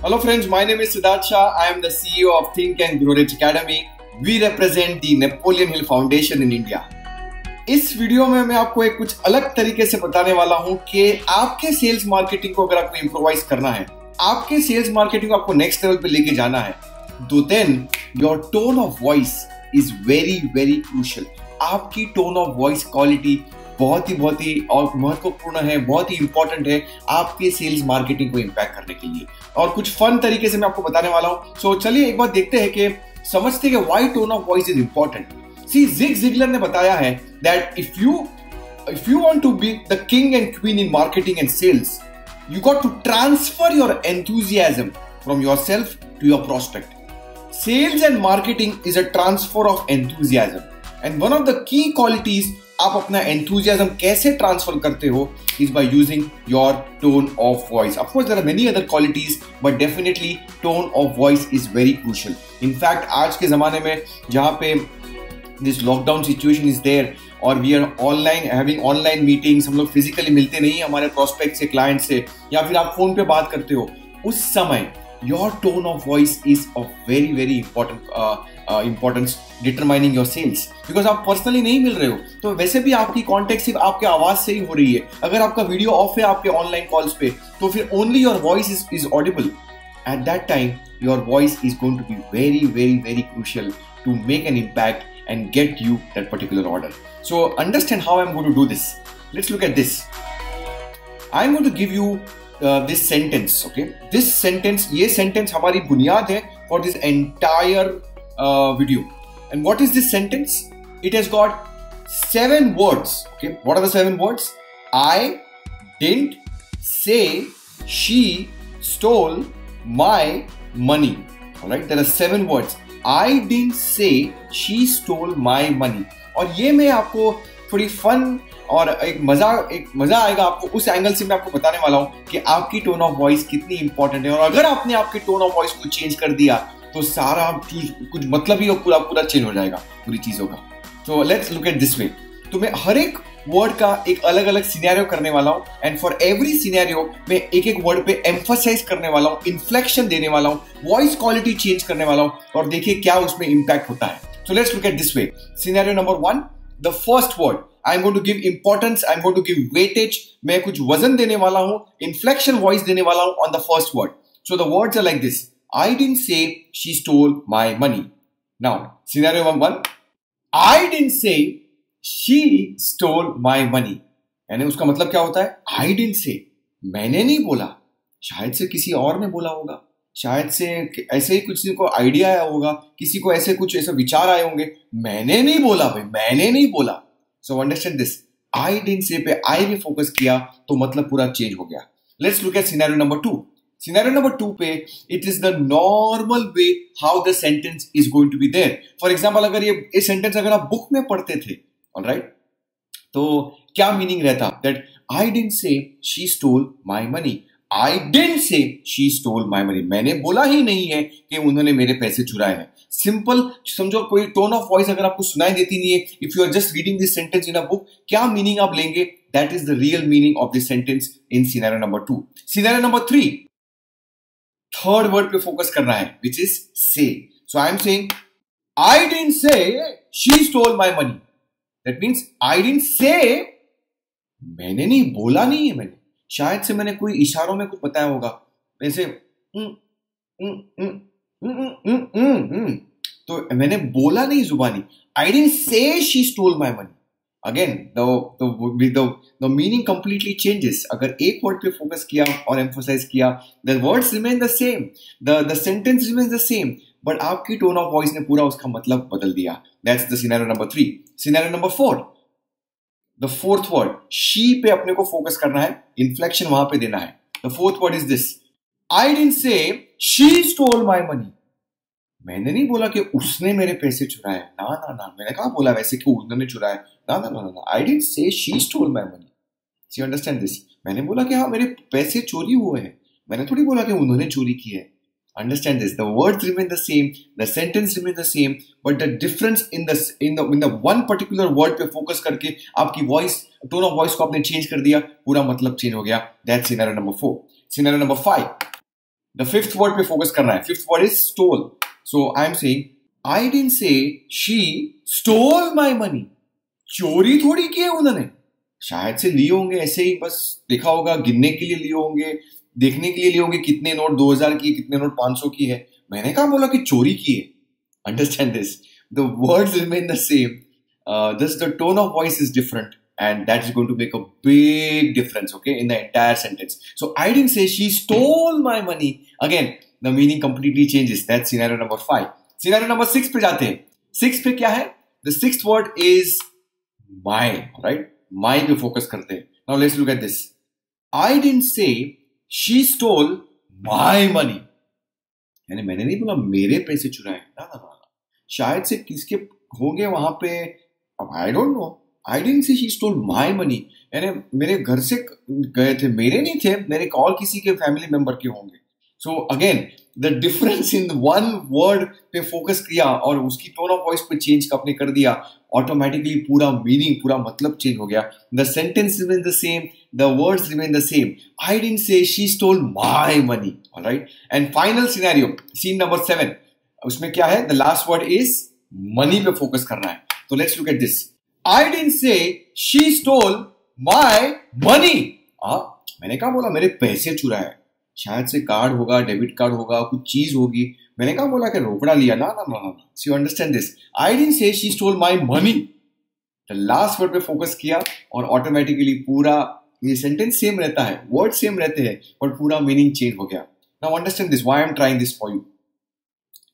Hello friends, my name is Siddharth Shah. I am the CEO of Think and Grow Rich Academy. We represent the Napoleon Hill Foundation in India. इस video में मैं आपको एक कुछ अलग तरीके से बताने वाला हूँ कि आपके सेल्स मार्केटिंग को अगर आपको इम्प्रोवाइज करना है आपके सेल्स मार्केटिंग को आपको नेक्स्ट लेवल पे लेके जाना है तो then your tone of voice is very very crucial आपकी टोन ऑफ़ वॉइस क्वालिटी बहुत ही बहुत ही और महत्वपूर्ण है बहुत ही इंपॉर्टेंट है आपके सेल्स मार्केटिंग को इम्पैक्ट करने के लिए और कुछ फन तरीके से मैं आपको बताने वाला हूँ सो so, चलिए एक बार देखते हैं कि समझते हैं why tone of voice is important C Zig Ziglar ने बताया है that if you if you want to be the king and queen in marketing and sales you got to transfer your enthusiasm from yourself to your prospect. Sales and marketing is a transfer of enthusiasm. And one of the key qualities आप अपना enthusiasm कैसे transfer करते हो is by using your tone of voice of course there are many other qualities but definitely tone of voice is very crucial in fact आज के जमाने में जहाँ पे this lockdown situation is there और we are online having online meetings हम लोग physically मिलते नहीं हमारे प्रोस्पेक्ट से क्लाइंट से, या फिर आप फ़ोन पे बात करते हो, उस समय your tone of voice is a very very important importance determining your sales because आप पर्सनली नहीं मिल रहे हो तो वैसे भी आपकी कॉन्टेक्ट सिर्फ़ आपके आवाज़ से ही हो रही है अगर आपका वीडियो ऑफ़ है आपके ऑनलाइन कॉल्स पे तो फिर only your voice is is audible at that time your voice is going to be very very very crucial to make an impact and get you that particular order. So understand how I'm going to do this. Let's look at this. I'm going to give you uh, this sentence. Okay, this sentence, ये sentence हमारी बुनियाद है for this entire uh, video. And what is this sentence? It has got seven words. Okay, what are the seven words? I didn't say she stole my money. All right, there are seven words. I didn't say she stole my money और ये मैं आपको थोड़ी fun और एक मज़ा एक मज़ा आएगा आपको। उस एंगल से मैं आपको बताने वाला हूँ कि आपकी टोन ऑफ़ वॉइस कितनी इंपॉर्टेंट है। और अगर आपने आपकी टोन ऑफ़ वॉइस को चेंज कर दिया तो सारा कुछ मतलब ही पूरा पूरा चेंज हो जाएगा पूरी चीज़ों का। तो let's look at this way तो मैं हर एक वर्ड का एक अलग अलग सिनेरियो करने वाला हूँ एंड फॉर एवरी सिनेरियो मैं एक एक वर्ड पे एम्फोसाइज करने वाला हूँ इन्फ्लेक्शन देने वाला हूँ वॉइस क्वालिटी चेंज करने वाला हूँ और देखिए क्या उसमें इंपैक्ट होता है। So let's look at this way scenario number one the first word I am going to give importance I am going to give weightage मैं कुछ वज़न देने वाला हूँ इन्फ्लेक्शन वॉइस देने वाला हूँ on the first word so the words are like this I didn't say she stole my money now scenario number one I didn't say she stole my money यानी उसका मतलब क्या होता है? आई डेंट से मैंने नहीं बोला. शायद से किसी और ने बोला होगा. शायद से ऐसे ही किसी को आइडिया आया होगा, किसी को ऐसे कुछ ऐसे विचार आए होंगे। मैंने नहीं बोला भाई, मैंने नहीं बोला। So understand this I didn't say पे आई ने फोकस किया तो मतलब पूरा चेंज हो गया। Let's look at scenario number two scenario number two पे it is the normal way how the sentence is going to be there for example अगर ये ये सेंटेंस अगर आप बुक में पढ़ते थे राइट तो क्या मीनिंग रहता? That I didn't say she stole my money I didn't say she stole my money मैंने बोला ही नहीं है कि उन्होंने मेरे पैसे चुराए हैं। सिंपल समझो, कोई टोन ऑफ़ वॉइस अगर आपको सुनाई देती नहीं है if you are just reading this sentence in a book क्या मीनिंग आप लेंगे? That is the real meaning of this sentence in scenario number two scenario number three third word पे फोकस करना है which is say so I am saying I didn't say she stole my money that means I didn't say मैंने नहीं, बोला नहीं है मैंने। शायद से मैंने कोई इशारों में कुछ बताया होगा। ऐसे तो मैंने बोला नहीं जुबानी। I didn't say she stole my money again the meaning completely changes अगर एक वर्ड पे फोकस किया और एम्फोसाइज किया the words remain the same the sentence remain the same but आपकी टोन ऑफ़ वॉइस ने पूरा उसका मतलब बदल दिया। That's the scenario number three scenario number four the fourth word she पे अपने को फोकस करना है इन्फ्लेक्शन वहाँ पे देना है। The fourth word is this I didn't say she stole my money मैंने नहीं बोला कि उसने मेरे पैसे चुराए। ना ना ना, मैंने कहा बोला वैसे कि उन्होंने चुराए। ना ना ना ना I didn't say she stole my money see understand this मैंने बोला कि हाँ मेरे पैसे चोरी हुए हैं। मैंने थोड़ी बोला कि उन्होंने चोरी की है। Understand this the words remain the same the sentence remain the same but the difference in the in the in the one particular word पे focus करके आपकी voice tone of voice को आपने change कर दिया पूरा मतलब change हो गया that's scenario number four scenario number five the fifth word पे फोकस करना है fifth word is stole so I am saying I didn't say she stole my money चोरी थोड़ी की है उन्होंने शायद से लिए होंगे ऐसे ही बस देखा होगा गिनने के लिए लिए होंगे देखने के लिए लिए होंगे कितने नोट? 2000 की कितने नोट? 500 की है। मैंने कहा, बोला कि चोरी की है। Understand this the words remain the same this the tone of voice is different and that is going to make a big difference okay in the entire sentence so I didn't say she stole my money again the meaning completely changes that scenario number 5 scenario number 6 पे जाते हैं। 6 पे क्या है? The sixth word is my right my पे focus करते हैं। Now let's look at this I didn't say she stole my money. यानी मैंने नहीं बोला, मेरे पैसे चुराए ना ना ना शायद से किसके होंगे वहाँ पे I don't know I didn't see she stole my money यानी मेरे घर से गए थे, मेरे नहीं थे, मेरे और किसी के फैमिली मेंबर के होंगे। So again the difference in one word पे फोकस किया और उसकी टोन ऑफ़ वॉइस पे चेंज आपने कर दिया ऑटोमेटिकली पूरा मीनिंग पूरा मतलब चेंज हो गया। The sentence remain the same the words remain the same I didn't say she stole my money right and final scenario scene number seven उसमें क्या है? The last word is money पे focus करना है। तो let's look at this I didn't say she stole my money मैंने कहा बोला, मेरे पैसे चुराए शायद से कार्ड होगा डेबिट कार्ड होगा, कुछ चीज़ होगी। मैंने कहा, बोला कि रोकड़ा लिया। ना ना ना see understand this I didn't say she stole my money the last word पे फोकस किया और ऑटोमेटिकली पूरा ये सेंटेंस सेम रहता है। वर्ड सेम रहते हैं बट पूरा मीनिंग चेंज हो गया। Now understand this I am trying this for you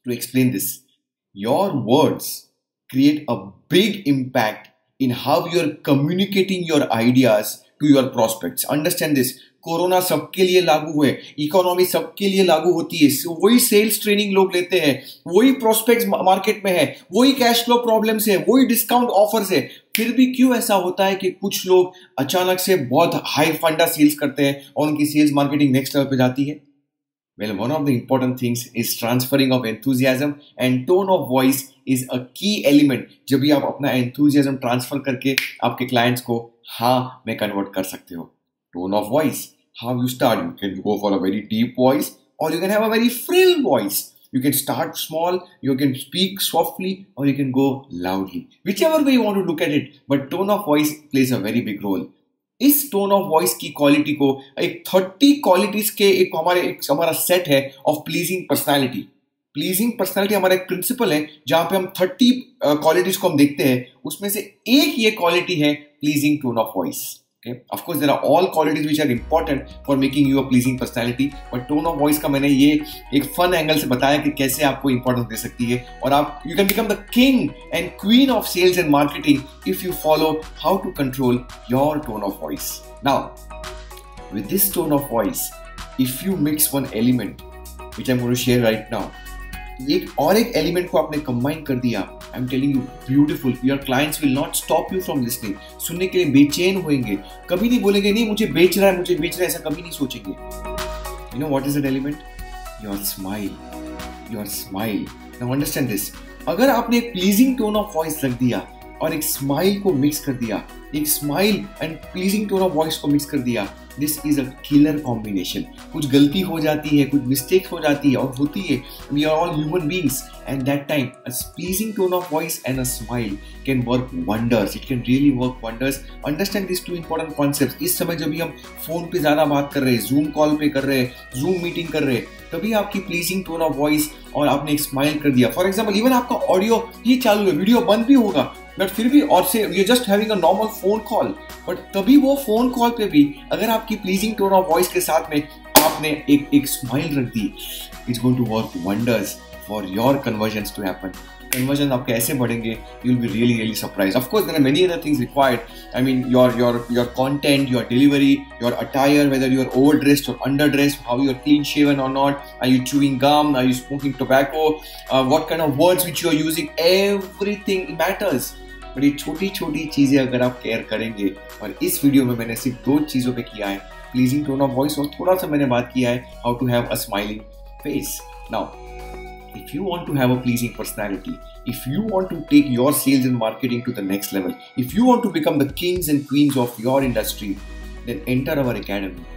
to explain this your words create a big big in how you are communicating your ideas to your prospects understand this corona सबके लिए लागू है. Economy सबके लिए लागू होती है. वही सेल्स ट्रेनिंग लोग लेते हैं. वही प्रोस्पेक्ट मार्केट में है. वही कैश फ्लो प्रॉब्लम्स है. वही डिस्काउंट ऑफर्स है. फिर भी क्यों ऐसा होता है कि कुछ लोग अचानक से बहुत हाई फंडा सेल्स करते हैं और उनकी सेल्स मार्केटिंग नेक्स्ट लेवल पे जाती है? Well, one of the important things is transferring of enthusiasm and tone of voice is a key element जब भी आप अपना enthusiasm transfer करके आपके clients को हाँ में convert कर सकते हो tone of voice how you start you can go for a very deep voice or you can have a very frill voice you can start small you can speak softly or you can go loudly whichever way you want to look at it but tone of voice plays a very big role इस tone of voice की quality को, एक thirty qualities के एक हमारे, एक हमारा set है of pleasing personality pleasing personality हमारा एक प्रिंसिपल है, जहाँ पे हम थर्टी क्वालिटीज को हम देखते हैं, उसमें से एक ये क्वालिटी है pleasing tone of voice Okay? Of course, there are all qualities which are important for making you a pleasing personality. But tone of voice का मैंने ये एक फन एंगल से बताया कि कैसे आपको इंपॉर्टेंस दे सकती है और आप you can become the king and queen of sales and marketing if you follow how to control your tone of voice now with this tone of voice, if you mix one element, which I'm going to share right now, एक और एक element को आपने combine कर दिया I am telling you beautiful your clients will not stop you from listening सुनने के लिए बेचैन होंगे कभी नहीं बोलेंगे, नहीं, मुझे बेच रहा है, मुझे बेच रहा है, ऐसा कभी नहीं सोचेंगे। You know what is an element your smile your smile now understand this अगर आपने प्लीजिंग टोन ऑफ़ वॉइस रख दिया और एक स्माइल को मिक्स कर दिया। एक smile and pleasing tone of voice को मिक्स कर दिया। This is a killer combination कुछ गलती हो जाती है, कुछ मिस्टेक हो जाती है और होती है। We are all human beings and that time a pleasing tone of voice and a smile can work wonders it can really work wonders understand this two important concept इस समय जब भी हम फ़ोन पे ज़्यादा बात कर रहे हैं जूम कॉल पे कर रहे हैं जूम मीटिंग कर रहे हैं, तभी आपकी प्लीजिंग टोन ऑफ़ वॉइस और आपने एक स्माइल कर दिया। फॉर एग्ज़ाम्पल इवन आपका ऑडियो ही चालू है वीडियो बंद भी होगा। बट फिर भी और say you just having a normal phone call but तभी वो फ़ोन कॉल पे भी, अगर आपकी प्लीजिंग टोन ऑफ़ वॉइस के साथ में आपने एक एक स्माइल रख दी it's going to work wonders for your conversion to happen conversion आप कैसे बढ़ेंगे you will really really surprise of course there are many other things required I mean your your your content your delivery your attire whether you're over dress or under dress how you're are clean shaven or not are you chewing gum are you smoking tobacco what kind of words which you are using every thing matters but ये छोटी छोटी चीज़ें अगर आप care करेंगे और इस video में मैंने सिर्फ़ दो चीज़ों पे किया है प्लीजिंग टोन ऑफ़ वॉइस और थोड़ा सा मैंने बात किया है how to have a smiling face now if you want to have a pleasing personality, if you want to take your sales and marketing to the next level, if you want to become the kings and queens of your industry, then enter our academy.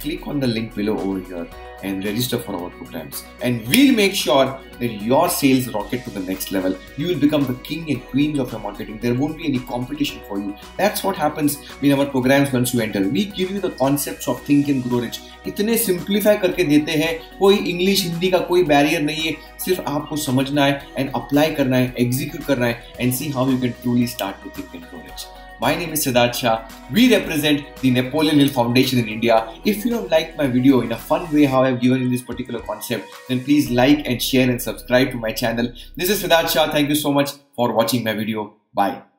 click on the link below over here and register for our programs. And we'll make sure that your sales rocket to the next level. You will become the king and queens of your marketing. There won't be any competition for you. That's what happens in our programs once you enter. We give you the concepts of think and grow rich. इतने simplify करके देते हैं कोई English Hindi का कोई barrier नहीं है सिर्फ़ आपको समझना है एंड अप्लाई करना है एग्जीक्यूट करना है and see how you can truly start to think rich My name is Siddharth Shah. We represent the Napoleon Hill Foundation in India. If you have liked my video in a fun way how I have given in this particular concept, then please like and share and subscribe to my channel. This is Siddharth Shah. Thank you so much for watching my video. Bye.